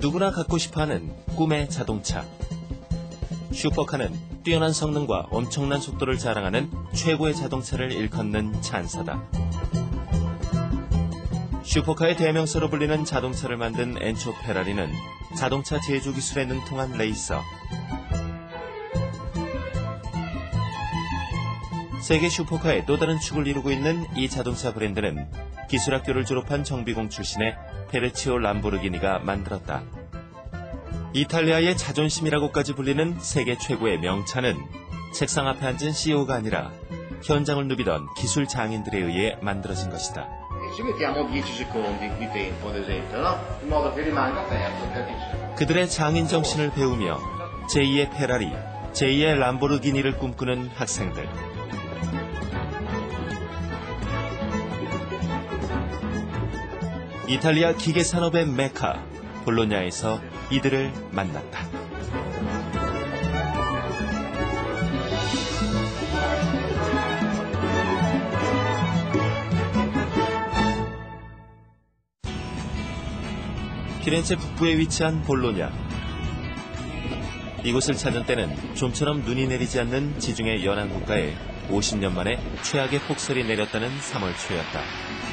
누구나 갖고 싶어하는 꿈의 자동차. 슈퍼카는 뛰어난 성능과 엄청난 속도를 자랑하는 최고의 자동차를 일컫는 찬사다. 슈퍼카의 대명사로 불리는 자동차를 만든 엔초 페라리는 자동차 제조 기술에 능통한 레이서. 세계 슈퍼카의 또 다른 축을 이루고 있는 이 자동차 브랜드는 기술학교를 졸업한 정비공 출신의 페르치오 람보르기니가 만들었다. 이탈리아의 자존심이라고까지 불리는 세계 최고의 명차는 책상 앞에 앉은 CEO가 아니라 현장을 누비던 기술 장인들에 의해 만들어진 것이다. Ci mettiamo 10 secondi di tempo, ad esempio, no? In modo che rimanga aperto, capisci? 그들의 장인 정신을 배우며 제2의 페라리, 제2의 람보르기니를 꿈꾸는 학생들. 이탈리아 기계 산업의 메카 볼로냐에서 이들을 만났다. 피렌체 북부에 위치한 볼로냐. 이곳을 찾은 때는 좀처럼 눈이 내리지 않는 지중해 연안 국가에 50년 만에 최악의 폭설이 내렸다는 3월 초였다.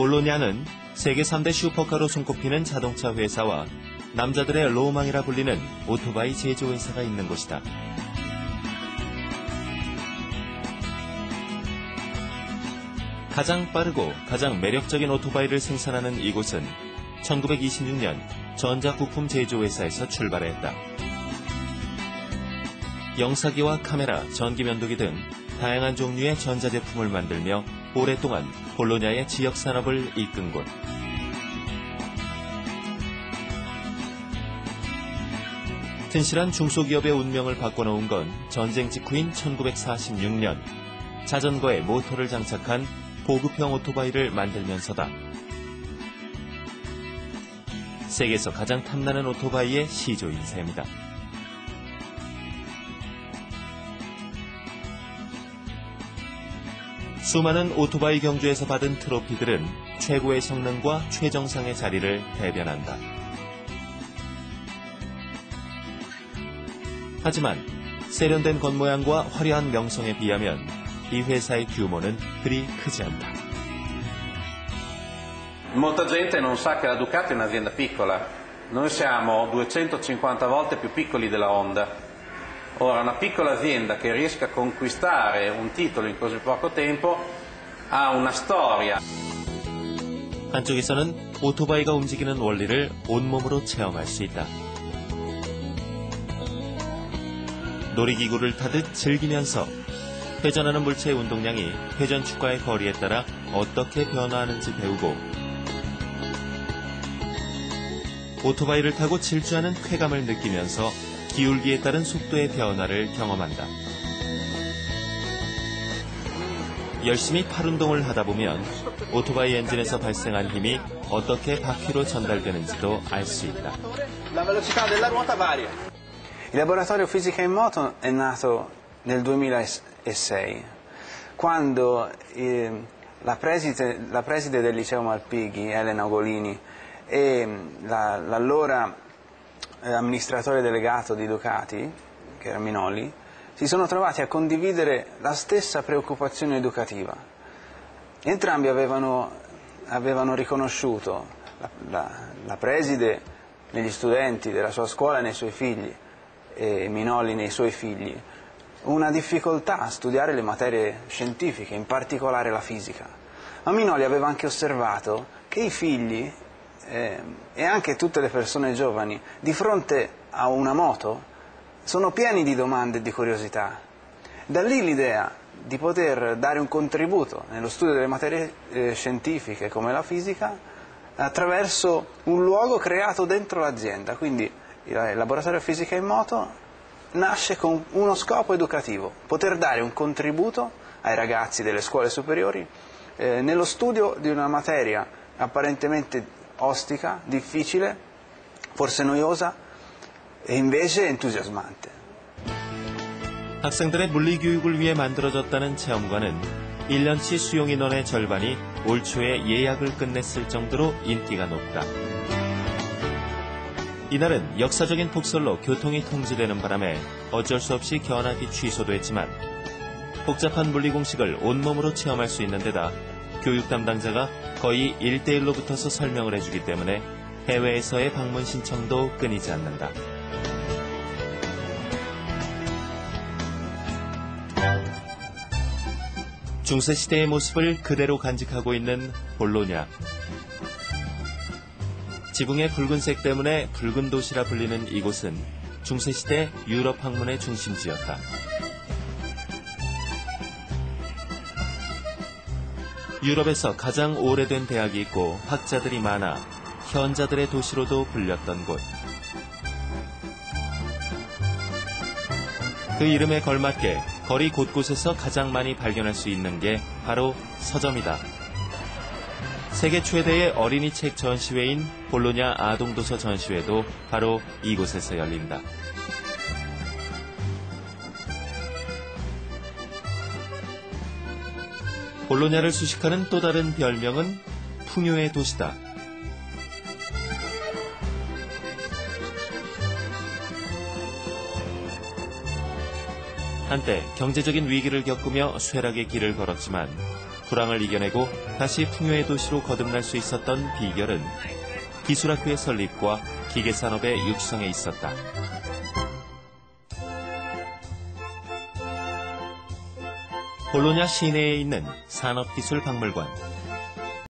볼로냐는 세계 3대 슈퍼카로 손꼽히는 자동차 회사와 남자들의 로망이라 불리는 오토바이 제조 회사가 있는 곳이다. 가장 빠르고 가장 매력적인 오토바이를 생산하는 이곳은 1926년 전자부품 제조회사에서 출발했다. 영사기와 카메라, 전기면도기 등 다양한 종류의 전자제품을 만들며 오랫동안 볼로냐의 지역 산업을 이끈 곳. 튼실한 중소기업의 운명을 바꿔놓은 건 전쟁 직후인 1946년 자전거에 모터를 장착한 보급형 오토바이를 만들면서다. 세계에서 가장 탐나는 오토바이의 시조인 셈이다. 수많은 오토바이 경주에서 받은 트로피들은 최고의 성능과 최정상의 자리를 대변한다. 하지만 세련된 겉모양과 화려한 명성에 비하면 이 회사의 규모는 그리 크지 않다. Molta gente non sa che la Ducati è un'azienda piccola. Noi siamo 250 volte più piccoli della Honda. Ora, una piccola azienda che riesca a conquistare un titolo in così poco tempo ha una storia. 한쪽에서는 오토바이가 움직이는 원리를 온몸으로 체험할 수 있다. 놀이기구를 타듯 즐기면서 회전하는 물체의 운동량이 회전 축과의 거리에 따라 어떻게 변화하는지 배우고 오토바이를 타고 질주하는 쾌감을 느끼면서 기울기에 따른 속도의 변화를 경험한다. 열심히 팔 운동을 하다 보면 오토바이 엔진에서 발생한 힘이 어떻게 바퀴로 전달되는지도 알 수 있다. Il laboratorio Fisica in Moto è nato nel 2006, quando eh, la, preside, la preside del liceo Malpighi, Elena Ogolini, e la- l'allora eh, amministratore delegato di Ducati, che era Minoli, si sono trovati a condividere la stessa preoccupazione educativa. Entrambi avevano, avevano riconosciuto la, la- la preside negli studenti della sua scuola e nei suoi figli, e Minoli nei suoi figli, una difficoltà a studiare le materie scientifiche, in particolare la fisica. Ma Minoli aveva anche osservato che i figli eh, e anche tutte le persone giovani di fronte a una moto sono pieni di domande e di curiosità. Da lì l'idea di poter dare un contributo nello studio delle materie eh, scientifiche come la fisica attraverso un luogo creato dentro l'azienda. Quindi il laboratorio fisica in moto nasce con uno scopo educativo, poter dare un contributo ai ragazzi delle scuole superiori eh, nello studio di una materia apparentemente ostica, difficile, forse noiosa e invece entusiasmante. 학생들의 물리 교육을 위해 만들어졌다는 체험관은 1년치 수용 인원의 절반이 올 초에 예약을 끝냈을 정도로 인기가 높다. 이날은 역사적인 폭설로 교통이 통제되는 바람에 어쩔 수 없이 견학이 취소도 했지만 복잡한 물리 공식을 온몸으로 체험할 수 있는 데다 교육 담당자가 거의 1대1로 붙어서 설명을 해주기 때문에 해외에서의 방문 신청도 끊이지 않는다. 중세 시대의 모습을 그대로 간직하고 있는 볼로냐. 지붕의 붉은색 때문에 붉은 도시라 불리는 이곳은 중세 시대 유럽 학문의 중심지였다. 유럽에서 가장 오래된 대학이 있고 학자들이 많아 현자들의 도시로도 불렸던 곳. 그 이름에 걸맞게 거리 곳곳에서 가장 많이 발견할 수 있는 게 바로 서점이다. 세계 최대의 어린이 책 전시회인 볼로냐 아동도서 전시회도 바로 이곳에서 열린다. 볼로냐를 수식하는 또 다른 별명은 풍요의 도시다. 한때 경제적인 위기를 겪으며 쇠락의 길을 걸었지만 불황을 이겨내고 다시 풍요의 도시로 거듭날 수 있었던 비결은 기술학교의 설립과 기계산업의 육성에 있었다. 볼로냐 시내에 있는 산업기술박물관.